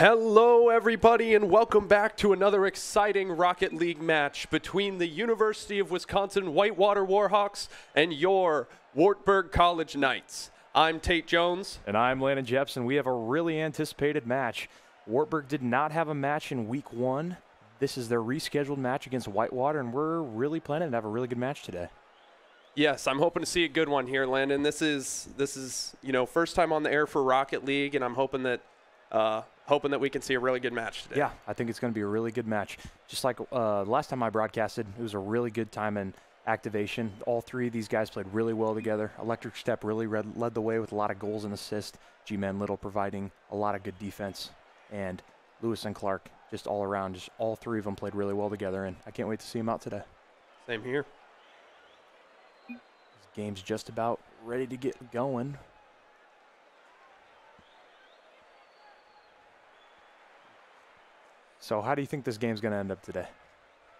Hello, everybody, and welcome back to another exciting Rocket League match between the University of Wisconsin Whitewater Warhawks and your Wartburg College Knights. I'm Tate Jones. And I'm Landon Jepson. We have a really anticipated match. Wartburg did not have a match in week one. This is their rescheduled match against Whitewater, and we're really planning to have a really good match today. Yes, I'm hoping to see a good one here, Landon. This is this is you know first time on the air for Rocket League, and I'm hoping that uh, hoping that we can see a really good match today. Yeah, I think it's going to be a really good match. Just like uh, last time I broadcasted, it was a really good time in activation. All three of these guys played really well together. Electric Step really read, led the way with a lot of goals and assists. G-Man Little providing a lot of good defense. And Lewis and Clark just all around, just all three of them played really well together, and I can't wait to see them out today. Same here. This game's just about ready to get going. So, how do you think this game's going to end up today?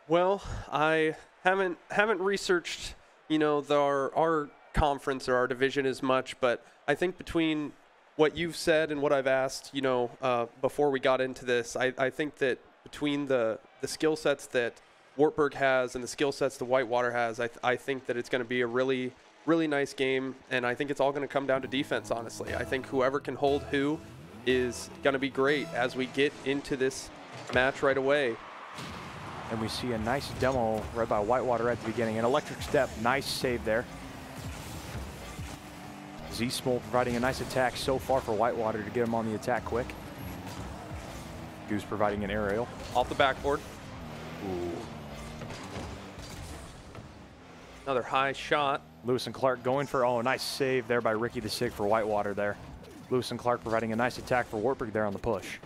Well, I haven't haven't researched, you know, the, our our conference or our division as much, but I think between what you've said and what I've asked, you know, uh, before we got into this, I, I think that between the the skill sets that Wartburg has and the skill sets that Whitewater has, I, th- I think that it's going to be a really really nice game, and I think it's all going to come down to defense. Honestly, I think whoever can hold who is going to be great as we get into this match right away. And we see a nice demo right by Whitewater at the beginning. An electric step, nice save there. Z Smol providing a nice attack so far for Whitewater to get him on the attack quick. Goose providing an aerial. Off the backboard. Ooh. Another high shot. Lewis and Clark going for, oh, a nice save there by Ricky the Sig for Whitewater there. Lewis and Clark providing a nice attack for Wartburg there on the push.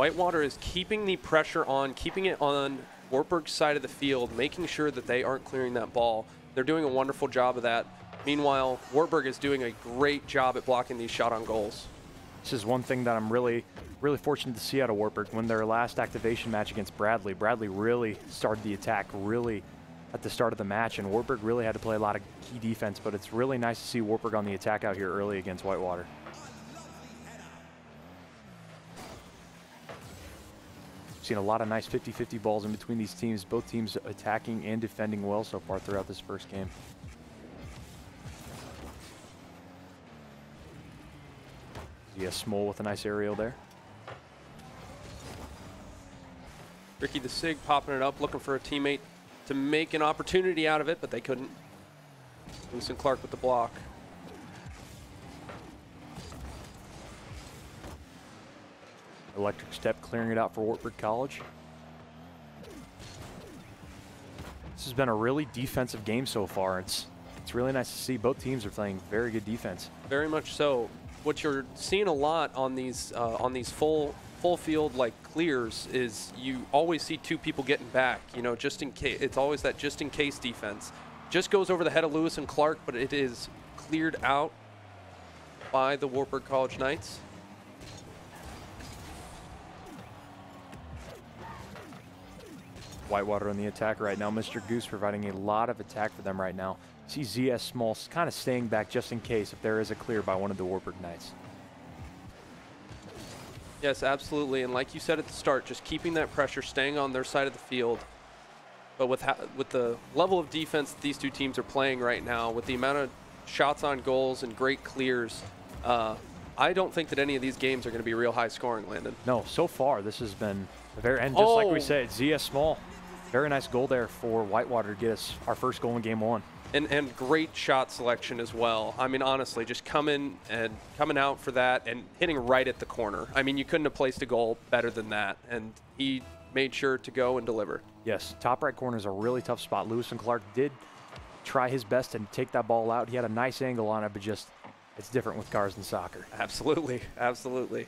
Whitewater is keeping the pressure on, keeping it on Wartburg's side of the field, making sure that they aren't clearing that ball. They're doing a wonderful job of that. Meanwhile, Wartburg is doing a great job at blocking these shot on goals. This is one thing that I'm really, really fortunate to see out of Wartburg. When their last activation match against Bradley, Bradley really started the attack really at the start of the match, and Wartburg really had to play a lot of key defense, but it's really nice to see Wartburg on the attack out here early against Whitewater. Seen a lot of nice 50-50 balls in between these teams, both teams attacking and defending well so far throughout this first game. Yeah, Small with a nice aerial there. Ricky the Sig popping it up, looking for a teammate to make an opportunity out of it, but they couldn't. Winston Clark with the block. Electric Step clearing it out for Wartburg College. This has been a really defensive game so far. It's it's really nice to see both teams are playing very good defense. Very much so. What you're seeing a lot on these uh, on these full full field like clears is you always see two people getting back. You know, just in case. It's always that just in case defense. Just goes over the head of Lewis and Clark, but it is cleared out by the Wartburg College Knights. Whitewater on the attack right now. Mr. Goose providing a lot of attack for them right now. See ZS Small kind of staying back just in case if there is a clear by one of the Wartburg Knights. Yes, absolutely. And like you said at the start, just keeping that pressure, staying on their side of the field. But with ha- with the level of defense that these two teams are playing right now, with the amount of shots on goals and great clears, uh, I don't think that any of these games are going to be real high scoring, Landon. No, so far this has been very and just like we Oh. said, ZS Small, very nice goal there for Whitewater to get us our first goal in game one. And, and great shot selection as well. I mean, honestly, just coming and coming out for that and hitting right at the corner. I mean, you couldn't have placed a goal better than that. And he made sure to go and deliver. Yes, top right corner is a really tough spot. Lewis and Clark did try his best and take that ball out. He had a nice angle on it, but just it's different with cars than soccer. Absolutely, absolutely.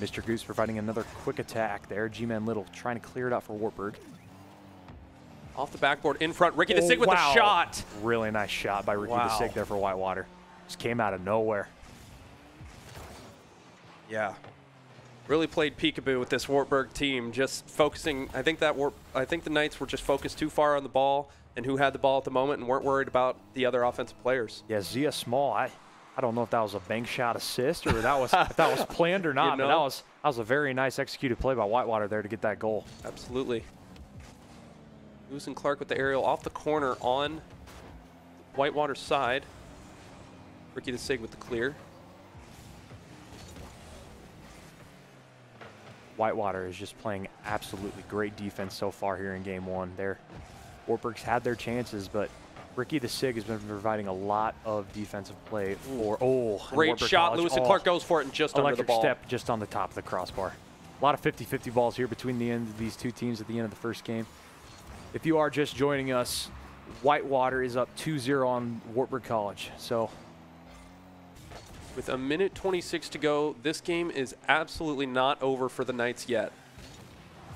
Mr. Goose providing another quick attack there. G-Man Little trying to clear it out for Wartburg. Off the backboard in front, Ricky the Oh, Sig with wow. the shot. Really nice shot by Ricky Wow. the Sig there for Whitewater. Just came out of nowhere. Yeah. Really played peekaboo with this Wartburg team, just focusing. I think that Warp, I think the Knights were just focused too far on the ball and who had the ball at the moment and weren't worried about the other offensive players. Yeah, Zia Small, I, I don't know if that was a bank shot assist or that was if that was planned or not, but that was that was a very nice executed play by Whitewater there to get that goal. Absolutely. Lewis and Clark with the aerial off the corner on Whitewater's side. Ricky the Sig with the clear. Whitewater is just playing absolutely great defense so far here in game one. There, Wartburg's had their chances, but Ricky the Sig has been providing a lot of defensive play for. Oh, Great shot. College, Lewis and Clark goes for it and just under the electric ball. step just on the top of the crossbar. A lot of 50-50 balls here between the end of these two teams at the end of the first game. If you are just joining us, Whitewater is up 2-0 on Wartburg College. So With a minute 26 to go, this game is absolutely not over for the Knights yet.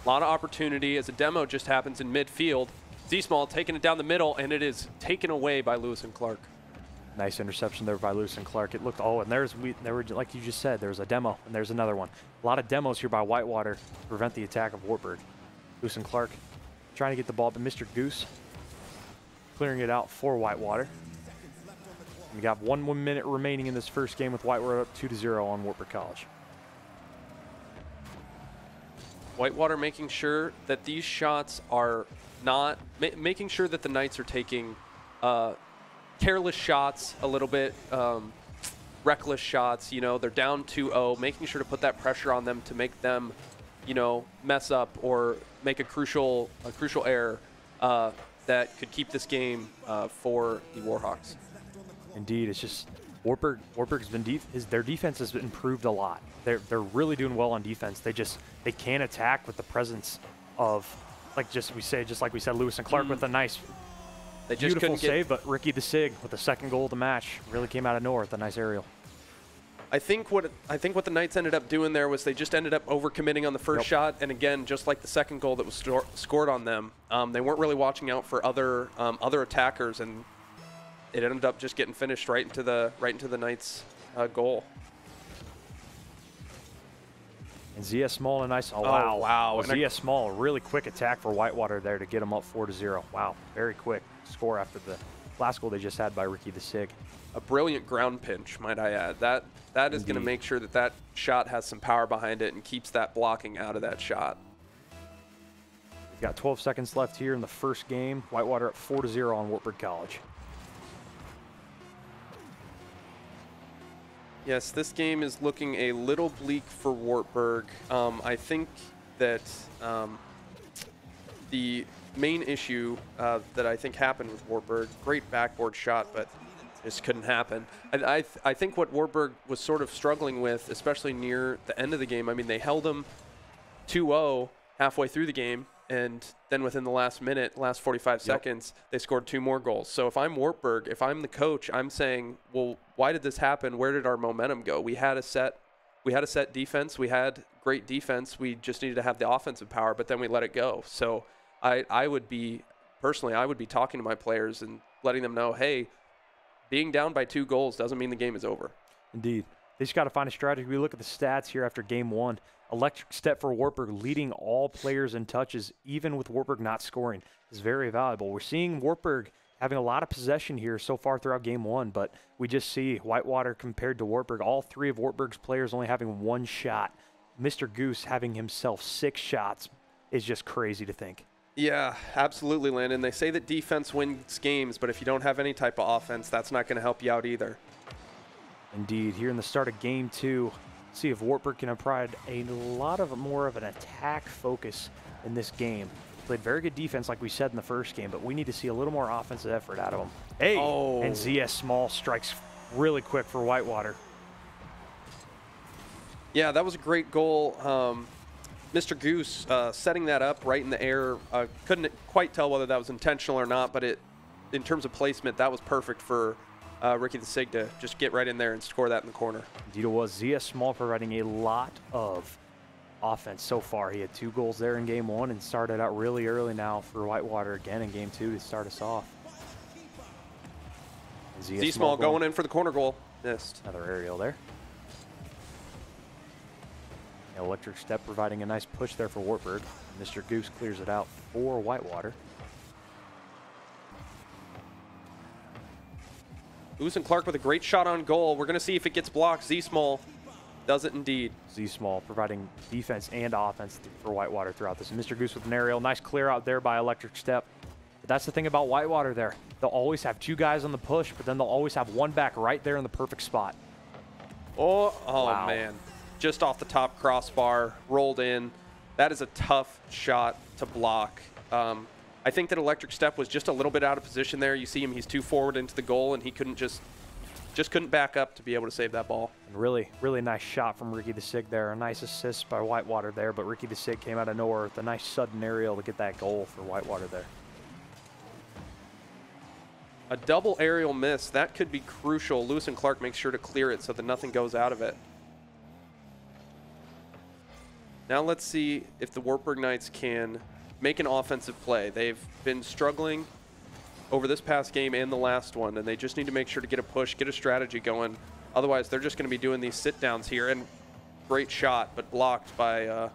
A lot of opportunity as a demo just happens in midfield. Z-Small taking it down the middle, and it is taken away by Lewis and Clark. Nice interception there by Lewis and Clark. It looked oh, and there's we there were like you just said, there's a demo and there's another one. A lot of demos here by Whitewater to prevent the attack of Wartburg. Lewis and Clark trying to get the ball, but Mr. Goose clearing it out for Whitewater. We got one more minute remaining in this first game with Whitewater up two to zero on Wartburg College. Whitewater making sure that these shots are not ma- making sure that the Knights are taking uh, careless shots a little bit, um, reckless shots. You know, they're down 2-0, making sure to put that pressure on them to make them, you know, mess up or make a crucial a crucial error uh, that could keep this game uh, for the Warhawks. Indeed, it's just Wartburg. Wartburg's been def- his their defense has improved a lot. They're they're really doing well on defense. They just they can't attack with the presence of like just we say just like we said Lewis and Clark with a nice They just beautiful save, but Ricky the Sig with the second goal of the match really came out of nowhere with a nice aerial. I think what I think what the Knights ended up doing there was they just ended up overcommitting on the first Yep. shot, and again, just like the second goal that was scored on them, um, they weren't really watching out for other um, other attackers, and it ended up just getting finished right into the right into the Knights' uh, goal. And Zia Small and a nice oh, Oh, wow wow. And a- Zia Small a really quick attack for Whitewater there to get them up four to zero. Wow, very quick score after the last goal they just had by Ricky the Sig. A brilliant ground pinch, might I add. That that is going to make sure that that shot has some power behind it and keeps that blocking out of that shot. We've got 12 seconds left here in the first game. Whitewater up 4 to 0 on Wartburg College. Yes, this game is looking a little bleak for Wartburg. Um, I think that um, the main issue uh, that I think happened with Wartburg, great backboard shot, but just couldn't happen. I, I, th- I think what Wartburg was sort of struggling with, especially near the end of the game, I mean, they held them 2-0 halfway through the game, and then within the last minute, last 45 seconds, they scored two more goals. So if I'm Wartburg, if I'm the coach, I'm saying, well, why did this happen? Where did our momentum go? We had a set, we had a set defense. We had great defense. We just needed to have the offensive power, but then we let it go. So I, I would be personally, I would be talking to my players and letting them know, hey, being down by two goals doesn't mean the game is over. Indeed. They just got to find a strategy. We look at the stats here after game one. Electric step for Wartburg, leading all players in touches, even with Wartburg not scoring, is very valuable. We're seeing Wartburg having a lot of possession here so far throughout game one, but we just see Whitewater compared to Wartburg, all three of Wartburg's players only having one shot. Mr. Goose having himself six shots is just crazy to think. Yeah, absolutely, Landon. They say that defense wins games, but if you don't have any type of offense, that's not going to help you out either. Indeed, here in the start of game two, see if Wartburg can provide a lot of more of an attack focus in this game. Played very good defense, like we said in the first game, but we need to see a little more offensive effort out of them. Hey, Oh. and ZS Small strikes really quick for Whitewater. Yeah, that was a great goal. Um, Mr. Goose uh, setting that up right in the air. Uh, couldn't quite tell whether that was intentional or not, but it, in terms of placement, that was perfect for uh, Ricky the Sig to just get right in there and score that in the corner. Indeed it was. Zia Small providing a lot of offense so far. He had two goals there in game one and started out really early now for Whitewater again in game two to start us off. Zia Small going in for the corner goal. Missed. Another aerial there. Electric Step providing a nice push there for Wartburg. Mr. Goose clears it out for Whitewater. And Clark with a great shot on goal. We're going to see if it gets blocked. Z Small does it indeed. Z Small providing defense and offense for Whitewater throughout this. Mr. Goose with an aerial. Nice clear out there by Electric Step. But that's the thing about Whitewater there. They'll always have two guys on the push, but then they'll always have one back right there in the perfect spot. Oh, oh Wow. man. Just off the top crossbar, rolled in. That is a tough shot to block. Um, I think that Electric Step was just a little bit out of position there. You see him, he's too forward into the goal, and he couldn't just just couldn't back up to be able to save that ball. And really, really nice shot from Ricky the Sig there. A nice assist by Whitewater there, but Ricky the Sig came out of nowhere with a nice sudden aerial to get that goal for Whitewater there. A double aerial miss, that could be crucial. Lewis and Clark make sure to clear it so that nothing goes out of it. Now let's see if the Wartburg Knights can make an offensive play. They've been struggling over this past game and the last one, and they just need to make sure to get a push, get a strategy going. Otherwise, they're just going to be doing these sit downs here. And great shot, but blocked by uh,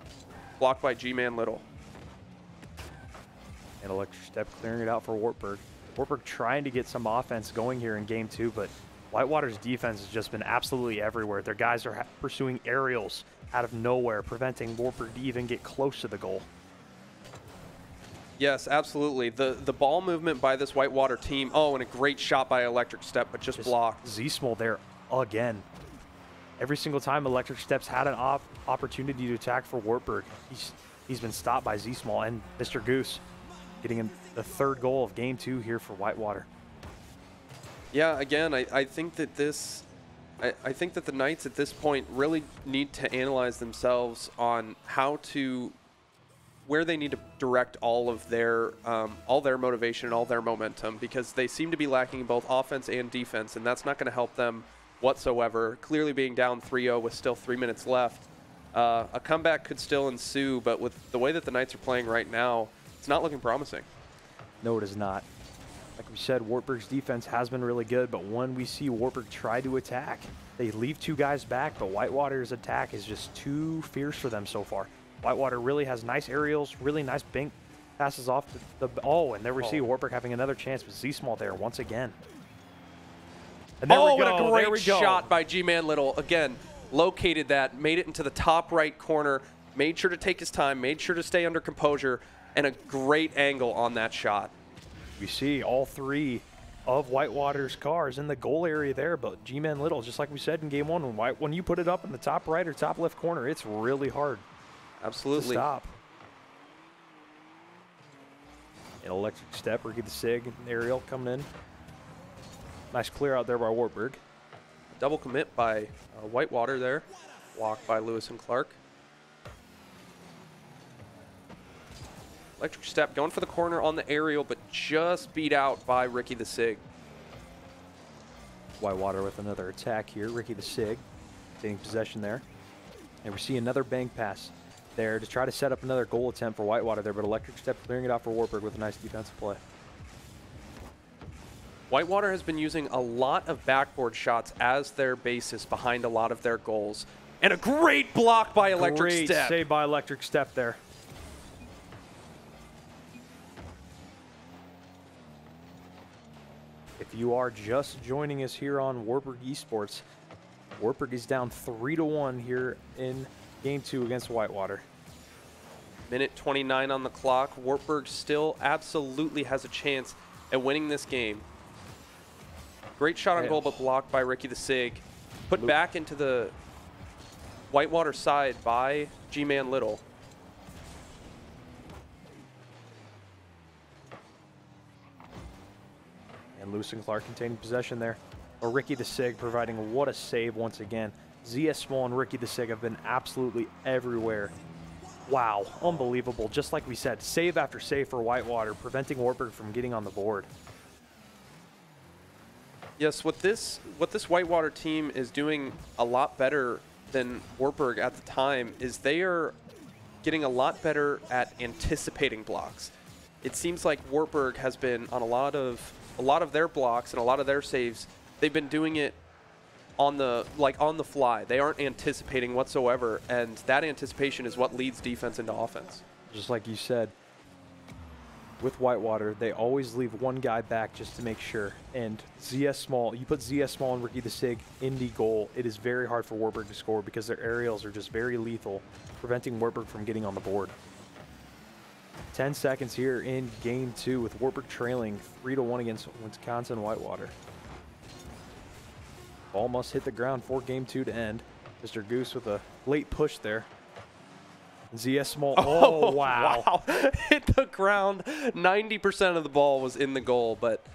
blocked by G-Man Little. And Electric Step clearing it out for Wartburg. Wartburg trying to get some offense going here in game two, but Whitewater's defense has just been absolutely everywhere. Their guys are pursuing aerials out of nowhere, preventing Wartburg to even get close to the goal. Yes, absolutely. The the ball movement by this Whitewater team. Oh, and a great shot by Electric Step, but just, Just blocked. Z-Small there again. Every single time Electric Steps had an op- opportunity to attack for Wartburg, he's, he's been stopped by Z-Small and Mr. Goose getting in the third goal of game two here for Whitewater. Yeah, again, I, I think that this, I, I think that the Knights at this point really need to analyze themselves on how to, where they need to direct all of their, um, all their motivation and all their momentum because they seem to be lacking in both offense and defense, and that's not going to help them whatsoever. Clearly, being down 3-0 with still three minutes left, uh, a comeback could still ensue. But with the way that the Knights are playing right now, it's not looking promising. No, it is not. Like we said, Wartburg's defense has been really good, but when we see Wartburg try to attack, they leave two guys back, but Whitewater's attack is just too fierce for them so far. Whitewater really has nice aerials, really nice bank passes off the, the oh, and there we see Oh. Wartburg having another chance with Z-Small there once again. And there oh, we go. what a great there we go. shot by G-Man Little. Again, located that, made it into the top right corner, made sure to take his time, made sure to stay under composure, and a great angle on that shot. We see all three of Whitewater's cars in the goal area there, but G-Man Little, just like we said in game one, when, White, when you put it up in the top right or top left corner, it's really hard Absolutely. stop. An electric step, Ricky the Sig, aerial coming in. Nice clear out there by Wartburg. Double commit by uh, Whitewater there. Blocked by Lewis and Clark. Electric step going for the corner on the aerial, but just beat out by Ricky the Sig. Whitewater with another attack here. Ricky the Sig taking possession there. And we see another bank pass there to try to set up another goal attempt for Whitewater there, but Electric Step clearing it off for Wartburg with a nice defensive play. Whitewater has been using a lot of backboard shots as their basis behind a lot of their goals. And a great block by Electric Great Step. save by Electric Step there. If you are just joining us here on Wartburg Esports, Wartburg is down three to one here in game two against Whitewater. Minute 29 on the clock. Wartburg still absolutely has a chance at winning this game. Great shot on goal, but blocked by Ricky the Sig. Put Luke- back into the Whitewater side by G-Man Little. And Lewis and Clark containing possession there. Or Ricky the Sig providing what a save once again. Zia Small and Ricky the Sig have been absolutely everywhere Wow, unbelievable. Just like we said, save after save for Whitewater, preventing Wartburg from getting on the board. Yes, what this what this Whitewater team is doing a lot better than Wartburg at the time is they are getting a lot better at anticipating blocks. It seems like Wartburg has been on a lot of a lot of their blocks and a lot of their saves. They've been doing it on the like on the fly. They aren't anticipating whatsoever, and that anticipation is what leads defense into offense. Just like you said, with Whitewater, they always leave one guy back just to make sure. And ZS Small, you put ZS Small and Ricky the Sig in the goal, it is very hard for Wartburg to score because their aerials are just very lethal, preventing Wartburg from getting on the board. 10 seconds here in game two with Wartburg trailing 3 to 1 against Wisconsin Whitewater. Ball must hit the ground for game two to end. Mr. Goose with a late push there. ZS Small. Oh, wow. wow. Hit the ground. 90% of the ball was in the goal, but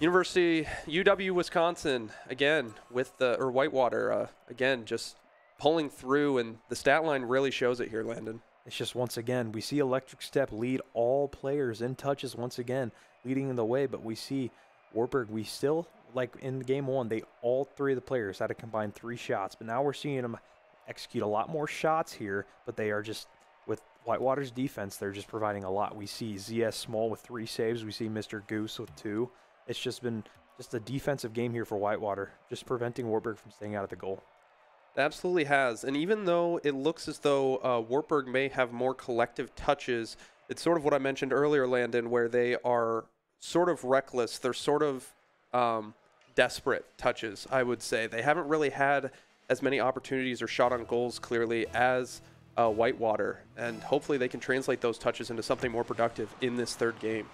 University UW Wisconsin again with the or Whitewater uh, again just pulling through and the stat line really shows it here Landon. It's just once again we see Electric Step lead all players in touches once again leading in the way, but we see Wartburg we still like in game 1 they all three of the players had to combine 3 shots, but now we're seeing them execute a lot more shots here, but they are just with Whitewater's defense, they're just providing a lot. We see ZS Small with three saves. We see Mr. Goose with two. It's just been just a defensive game here for Whitewater, just preventing Wartburg from staying out of the goal. It absolutely has. And even though it looks as though uh, Wartburg may have more collective touches, it's sort of what I mentioned earlier, Landon, where they are sort of reckless. They're sort of um, desperate touches, I would say. They haven't really had as many opportunities or shot on goals clearly as uh, Whitewater, and hopefully they can translate those touches into something more productive in this third game.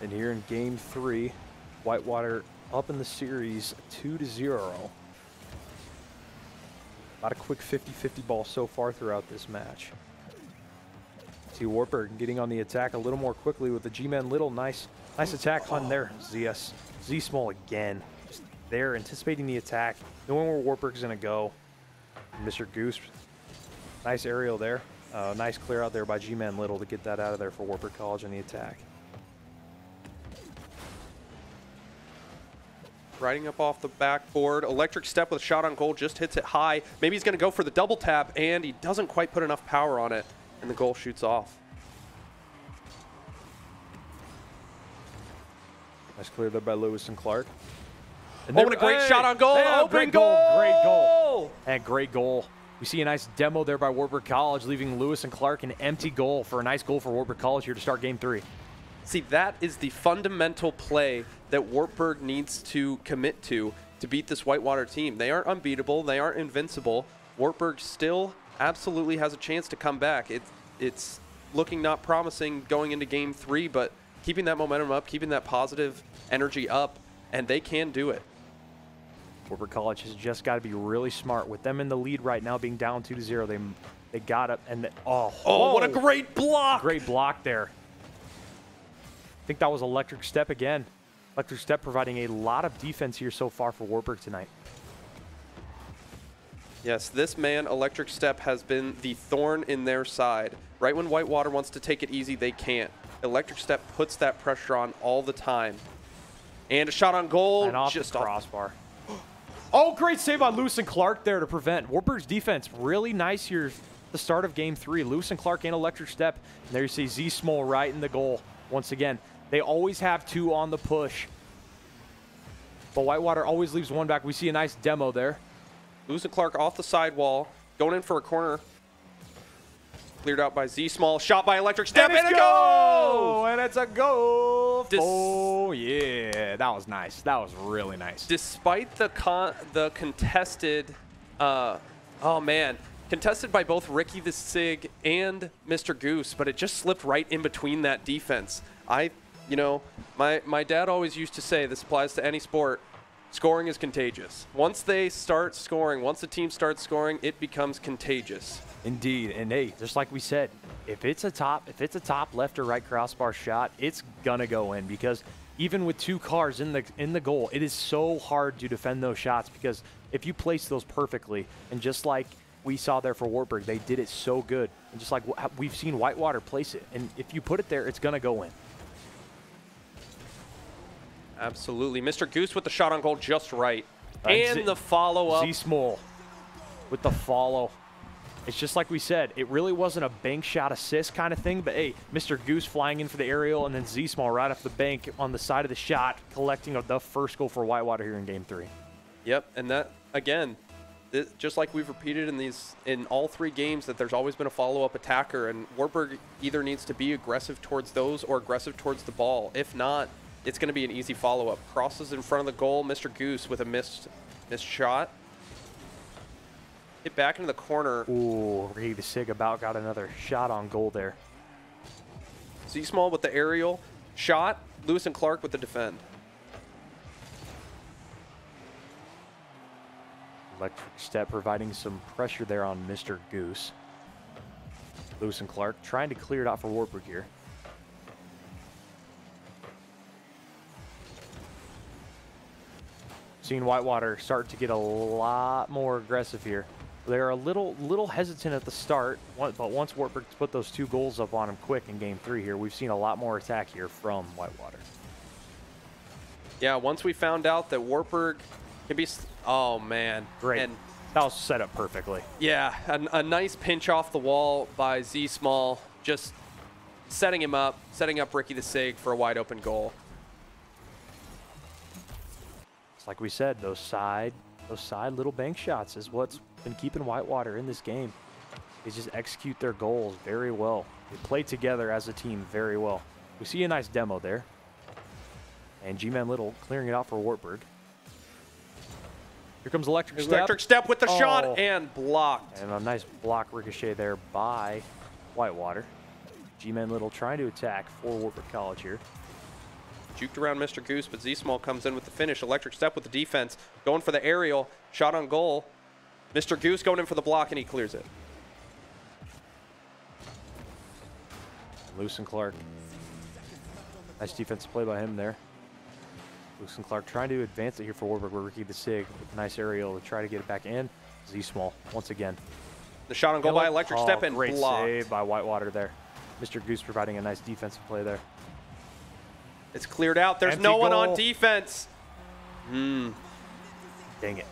And here in game three, Whitewater up in the series 2 to 0. Not a quick 50-50 ball so far throughout this match. See Wartburg getting on the attack a little more quickly with the G-Man Little. Nice, nice attack on there. ZS Z Small again. Just there, anticipating the attack, knowing where Wartburg's going to go. Mr. Goose, nice aerial there. Uh, nice clear out there by G-Man Little to get that out of there for Wartburg College on the attack. Riding up off the backboard. Electric step with a shot on goal, just hits it high. Maybe he's going to go for the double tap, and he doesn't quite put enough power on it, and the goal shoots off. Nice clear there by Lewis and Clark. And oh, and a great hey, shot on goal. Open great goal. goal. Great goal. And great goal. We see a nice demo there by Wartburg College, leaving Lewis and Clark an empty goal for a nice goal for Wartburg College here to start game three. See, that is the fundamental play that Wartburg needs to commit to to beat this Whitewater team. They aren't unbeatable. They aren't invincible. Wartburg still absolutely has a chance to come back. It, it's looking not promising going into game three, but keeping that momentum up, keeping that positive energy up, and they can do it. Wartburg College has just got to be really smart with them in the lead right now, being down two to zero. They they got up and the, oh oh what a great block! Great block there. I think that was electric step again. Electric step providing a lot of defense here so far for Wartburg tonight. Yes, this man, Electric Step, has been the thorn in their side. Right when Whitewater wants to take it easy, they can't. Electric Step puts that pressure on all the time. And a shot on goal. And off just the crossbar. oh, great save by Lewis and Clark there to prevent. Wartburg's defense really nice here the start of game three. Lewis and Clark and Electric Step. And there you see Z Small right in the goal. Once again, they always have two on the push. But Whitewater always leaves one back. We see a nice demo there. And Clark off the sidewall, going in for a corner. Cleared out by Z Small. Shot by Electric Step. And, and a goal! And it's a goal. Dis oh, yeah. That was nice. That was really nice. Despite the con the contested, uh, oh, man, contested by both Ricky the Sig and Mr. Goose, but it just slipped right in between that defense. I, you know, my, my dad always used to say, this applies to any sport, scoring is contagious. Once they start scoring, once the team starts scoring, it becomes contagious. Indeed, and hey, just like we said, if it's a top, if it's a top left or right crossbar shot, it's gonna go in because even with two cars in the in the goal, it is so hard to defend those shots because if you place those perfectly, and just like we saw there for Wartburg, they did it so good, and just like we've seen Whitewater place it, and if you put it there, it's gonna go in. Absolutely. Mr. Goose with the shot on goal just right. Uh, and the follow up. Z Small with the follow. It's just like we said, it really wasn't a bank shot assist kind of thing, but hey, Mr. Goose flying in for the aerial and then Z Small right off the bank on the side of the shot, collecting the first goal for Whitewater here in game three. Yep, and that again, th- just like we've repeated in these in all three games, that there's always been a follow-up attacker, and Wartburg either needs to be aggressive towards those or aggressive towards the ball. If not, it's going to be an easy follow-up. Crosses in front of the goal, Mr. Goose with a missed missed shot. Hit back into the corner. Ooh, the Sig about got another shot on goal there. Z Small with the aerial shot. Lewis and Clark with the defend. Electric Step providing some pressure there on Mr. Goose. Lewis and Clark trying to clear it out for Wartburg here. Seeing Whitewater start to get a lot more aggressive here. They're a little little hesitant at the start, but once Wartburg put those two goals up on him quick in game three here, we've seen a lot more attack here from Whitewater. Yeah, once we found out that Wartburg can be. Oh man, Great. And That was set up perfectly. Yeah, a, a nice pinch off the wall by Z Small, just setting him up, setting up Ricky the Sig for a wide open goal. It's like we said, those side, those side little bank shots is what's been keeping Whitewater in this game. They just execute their goals very well. They play together as a team very well. We see a nice demo there. And G-Man Little clearing it out for Wartburg. Here comes Electric Step. Electric step with the Oh. shot and blocked. And a nice block ricochet there by Whitewater. G-Man Little trying to attack for Wartburg College here. Juked around Mr. Goose, but Z Small comes in with the finish. Electric step with the defense, going for the aerial, shot on goal. Mr. Goose going in for the block and he clears it. And Clark. Nice defensive play by him there. And Clark trying to advance it here for Wartburg Ricky the Sig with a nice aerial to try to get it back in. Z Small once again. The shot on goal by Electric Oh, step and great blocked. save by Whitewater there. Mr. Goose providing a nice defensive play there. It's cleared out. There's Empty no one on defense. Dang it.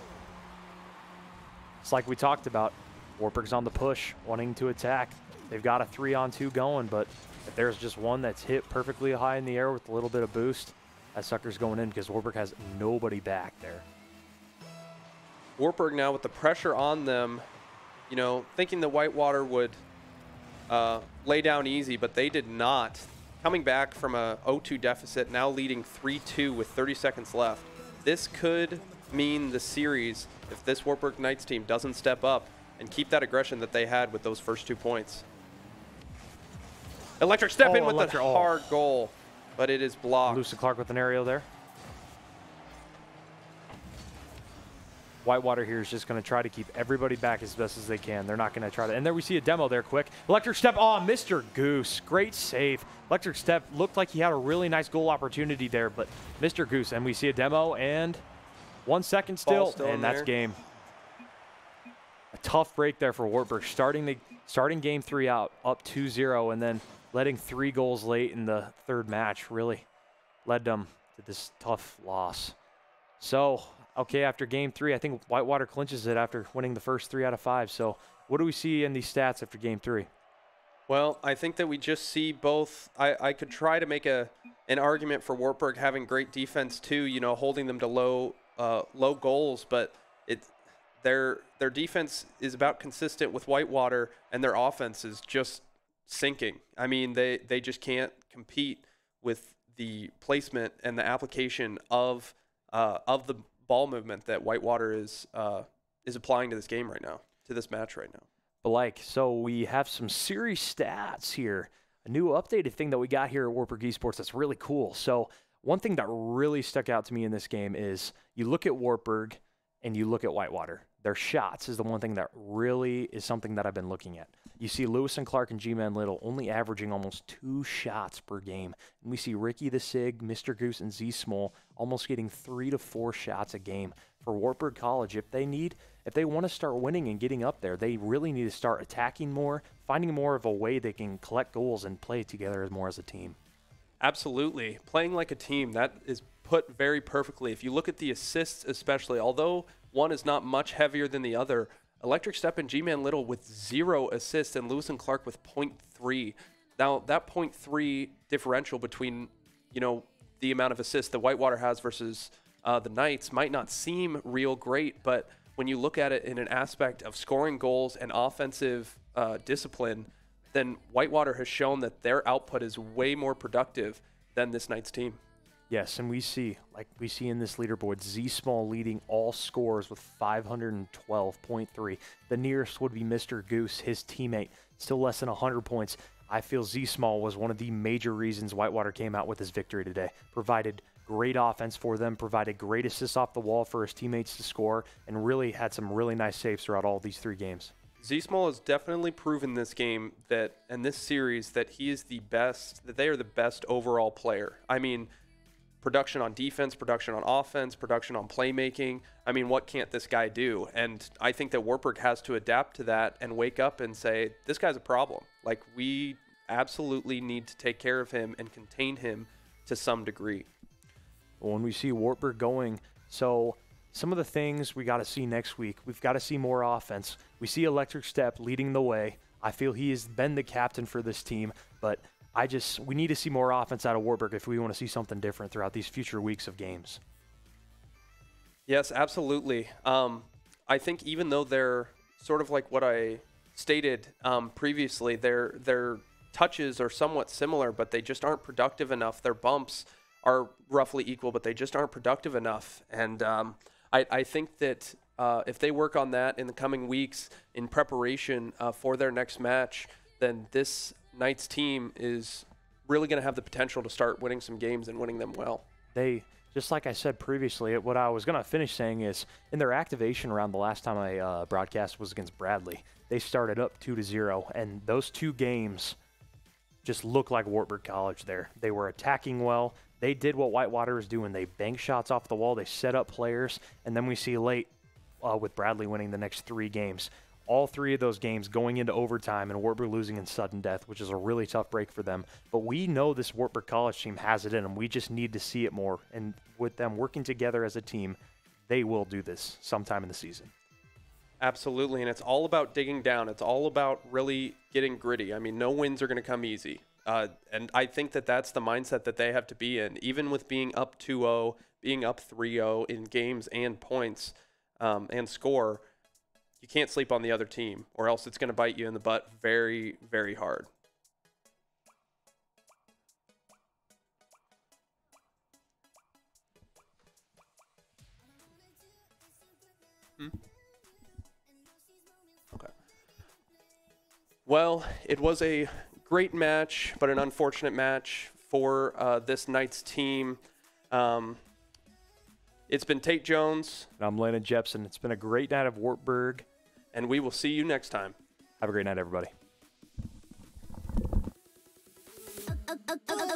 It's like we talked about. Wartburg's on the push, wanting to attack. They've got a three on two going, but if there's just one that's hit perfectly high in the air with a little bit of boost, that sucker's going in because Wartburg has nobody back there. Wartburg now with the pressure on them, you know, thinking the Whitewater would uh, lay down easy, but they did not. Coming back from a 0-2 deficit, now leading 3-2 with 30 seconds left. This could mean the series if this Wartburg Knights team doesn't step up and keep that aggression that they had with those first two points. Electric step oh, in Oh, with a oh. hard goal, but it is blocked. And Clark with an aerial there. Whitewater here is just going to try to keep everybody back as best as they can. They're not going to try to. And there we see a demo there quick. Electric Step. Oh, Mr. Goose. Great save. Electric Step looked like he had a really nice goal opportunity there, but Mr. Goose. And we see a demo and one second still, still and that's there. game. A tough break there for Wartburg, starting the starting game three out up 2-0, and then letting three goals late in the third match really led them to this tough loss. So, okay, after game three, I think Whitewater clinches it after winning the first three out of five. So, what do we see in these stats after game three? Well, I think that we just see both. I, I could try to make a an argument for Wartburg having great defense too. You know, holding them to low uh, low goals, but it their their defense is about consistent with Whitewater, and their offense is just sinking. I mean, they they just can't compete with the placement and the application of uh, of the ball movement that Whitewater is uh, is applying to this game right now, to this match right now. But like, so we have some series stats here. A new updated thing that we got here at Wartburg Esports that's really cool. So one thing that really stuck out to me in this game is you look at Wartburg, and you look at Whitewater, their shots is the one thing that really is something that I've been looking at. You see Lewis and Clark and G-Man Little only averaging almost two shots per game. And we see Ricky the Sig, Mr. Goose, and Z Small almost getting three to four shots a game. For Wartburg College, if they need, if they want to start winning and getting up there, they really need to start attacking more, finding more of a way they can collect goals and play together as more as a team. Absolutely. Playing like a team, that is put very perfectly. If you look at the assists, especially, although one is not much heavier than the other, Electric Step and G Man Little with zero assists and Lewis and Clark with 0.3. Now, that 0.3 differential between, you know, the amount of assists that Whitewater has versus uh, the Knights might not seem real great, but when you look at it in an aspect of scoring goals and offensive uh, discipline, then Whitewater has shown that their output is way more productive than this Knights team. Yes, and we see, like we see in this leaderboard, Z Small leading all scores with 512.3. The nearest would be Mr. Goose, his teammate, still less than 100 points. I feel Z Small was one of the major reasons Whitewater came out with his victory today. Provided great offense for them, provided great assists off the wall for his teammates to score, and really had some really nice saves throughout all these three games. Z Small has definitely proven this game that and this series that he is the best that they are the best overall player. I mean, production on defense, production on offense, production on playmaking. I mean, what can't this guy do? And I think that Wartburg has to adapt to that and wake up and say, this guy's a problem. Like, we absolutely need to take care of him and contain him to some degree. When we see Wartburg going, so some of the things we got to see next week, we've got to see more offense. We see Electric Step leading the way. I feel he has been the captain for this team, but I just we need to see more offense out of Wartburg if we want to see something different throughout these future weeks of games. Yes, absolutely. Um, I think even though they're sort of like what I stated um, previously, their their touches are somewhat similar, but they just aren't productive enough. Their bumps are roughly equal, but they just aren't productive enough. And um, I, I think that uh, if they work on that in the coming weeks in preparation uh, for their next match, then this Knights team is really going to have the potential to start winning some games and winning them well. They just like I said previously, what I was going to finish saying is in their activation round the last time I uh, broadcast was against Bradley. They started up two to zero, and those two games just look like Wartburg College. There, they were attacking well. They did what Whitewater is doing. They bank shots off the wall. They set up players, and then we see late uh, with Bradley winning the next three games all three of those games going into overtime and Wartburg losing in sudden death, which is a really tough break for them. But we know this Wartburg College team has it in them. We just need to see it more. And with them working together as a team, they will do this sometime in the season. Absolutely. And it's all about digging down. It's all about really getting gritty. I mean, no wins are going to come easy. Uh, and I think that that's the mindset that they have to be in, even with being up 2 0, being up 3 0 in games and points um, and score you can't sleep on the other team, or else it's going to bite you in the butt very, very hard. Hmm? Okay. Well, it was a great match, but an unfortunate match for uh, this Knights team. Um, it's been Tate Jones. And I'm Landon Jepson. It's been a great night of Wartburg and we will see you next time. Have a great night, everybody. I don't wanna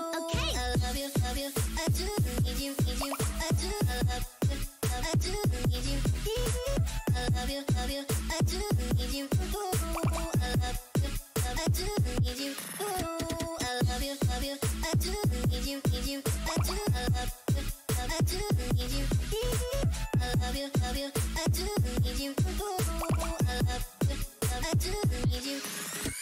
do is to put my arms around you.